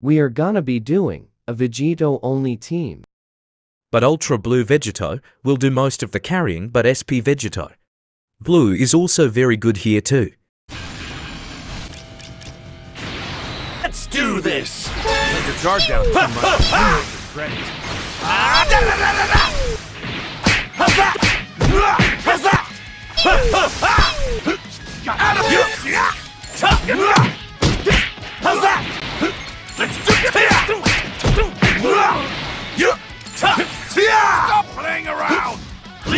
We are gonna be doing a Vegito only team. But Ultra Blue Vegito will do most of the carrying but SP Vegito. Blue is also very good here too. Let's do this! Let your guard down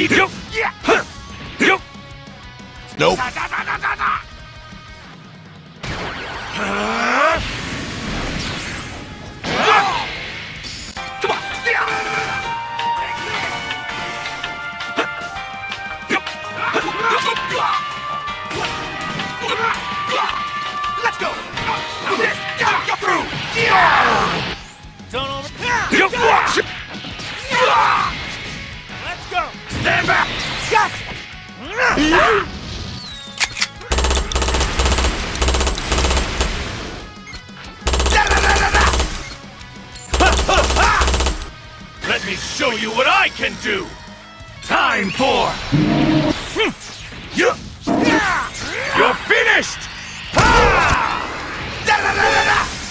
You! Nope. Let me show you what I can do! Time for... You... You're finished!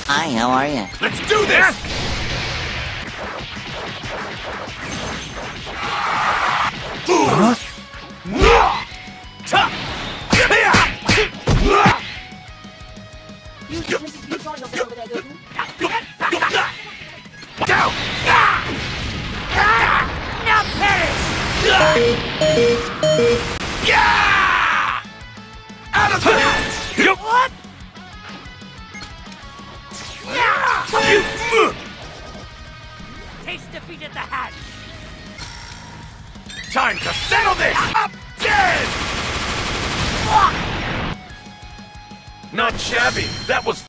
Hi, how are you? Let's do this! Down! Yeah! Out of here! What? You... Taste defeat at the hatch. Time to settle this! Up dead! Not shabby. That was